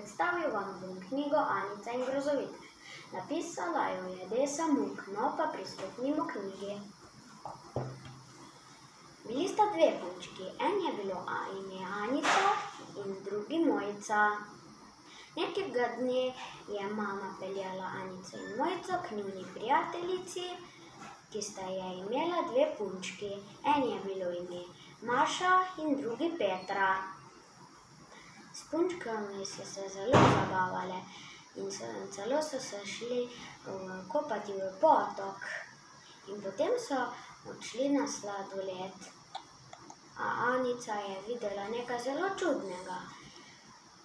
Predstavil vam bom knjigo Anica in grozovitež. Napisala jo je Desa Muk, no pa prisluhnimo knjigi. Bili sta dve punčki, en je bilo a ime Anica in drugi Mojca. Nekega dne je mama peljala Anico in Mojco k njuni prijateljici, ki sta je imela dve punčki. En je bilo ime Maša in drugi Petra. Punčkami so se zelo zabavale in so, celo so se šli uh, kopati v potok. In potem so odšli na sladoled. A Anica je videla nekaj zelo čudnega.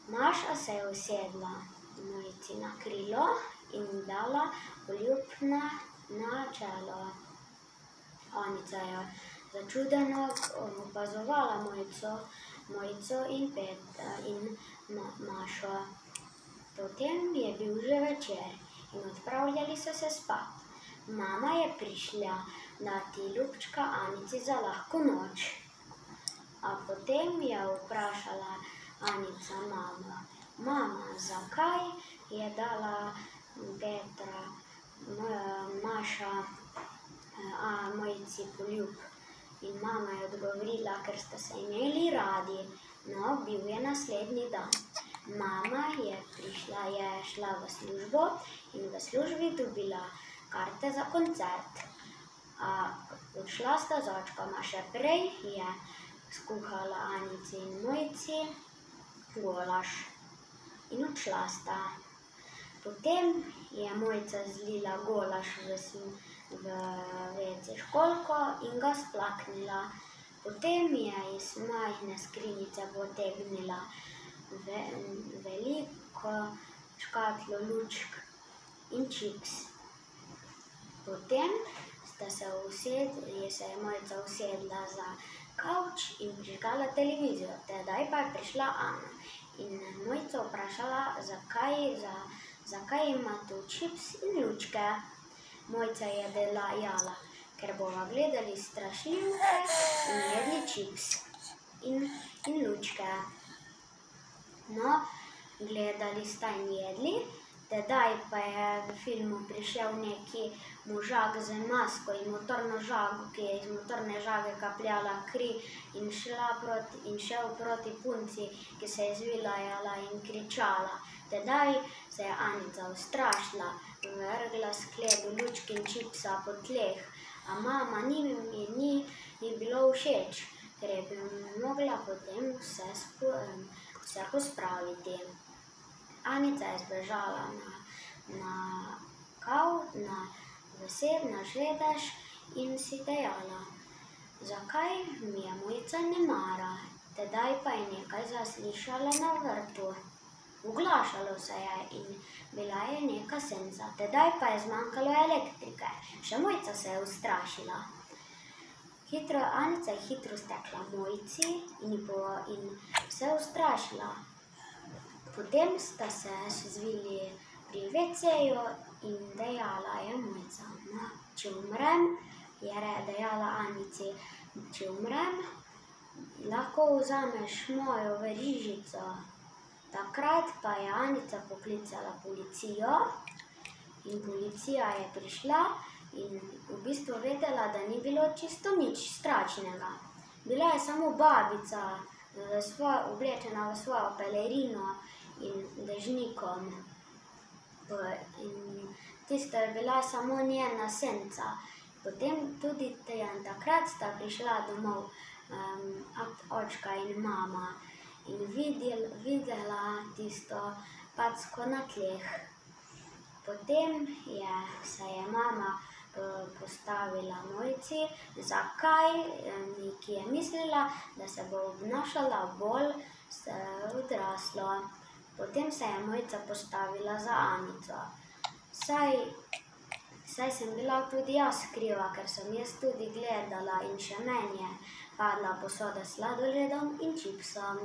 Maša se je usedla Mojici na krilo in dala poljub na, na čelo. Anica je začudeno opazovala Mojico, Mojico in Petra in Ma Mašo. Potem je bil že večer in odpravljali so se spat. Mama je prišla dati ljubčka Anici za lahko noč. A potem je vprašala Anica mamo, mama, zakaj je dala Petra, Maša, a Mojici poljub? In mama je odgovorila, ker sta se imeli radi. No, bil je naslednji dan. Mama je prišla, je šla v službo in v službi dobila karte za koncert. A odšla sta z očkoma še prej, je skuhala Anici in Mojci golaš in odšla sta. Potem je Mojca zlila golaš v, v vece školko in ga splaknila. Potem je iz majhne skrinjice potegnila ve, veliko škatlo lučk in čips. Potem sta se usedli, je se je Mojca usedla za kavč in prižgala televizijo. Tedaj pa je prišla Ana in Mojca vprašala, zakaj, za, zakaj ima tu čips in lučke. Mojca je delala, ker bova gledali strašljivke in jedli čips in, in lučke. No, gledali sta in jedli, tedaj pa je v filmu prišel neki možak z masko in motorno žago, ki je iz motorne žage kapljala kri in, proti, in šel proti punci, ki se je zvilajala in kričala. Tedaj se je Anica ustrašila, vrgla skledo lučke in čipsa po tleh, a mama ni mi ni, ni bilo všeč, ker je bi mogla potem vse, spo, vse pospraviti. Anica je zbežala na, na kav, na vesed, na žledež in si dejala, zakaj mi je mojica ne mara, tedaj pa je nekaj zaslišala na vrtu. Uglašalo se je in bila je neka senca, tedaj pa je zmanjkalo elektrike. Še Mojca se je ustrašila. Hitro, Anica je hitro stekla Mojci in, bo, in se ustrašila. Potem sta se zvili pri veceju in dejala je Mojca, no, če umrem, je dejala Anici, če umrem, lahko vzameš mojo verižico. Takrat pa je Anica poklicala policijo in policija je prišla in v bistvu vedela, da ni bilo čisto nič strašnega. Bila je samo babica, svojo, oblečena v svojo pelerino in dežnikom. In tista je bila samo njena senca. Potem tudi takrat sta prišla domov um, očka in mama in videl, videla tisto packo na tleh. Potem je, se je mama postavila mojci, zakaj, ki je mislila, da se bo obnašala bolj odraslo. Potem se je mojca postavila za Anico. Saj, saj sem bila tudi jaz kriva, ker sem jaz tudi gledala in še meni je padla posoda s sladoledom in čipsom.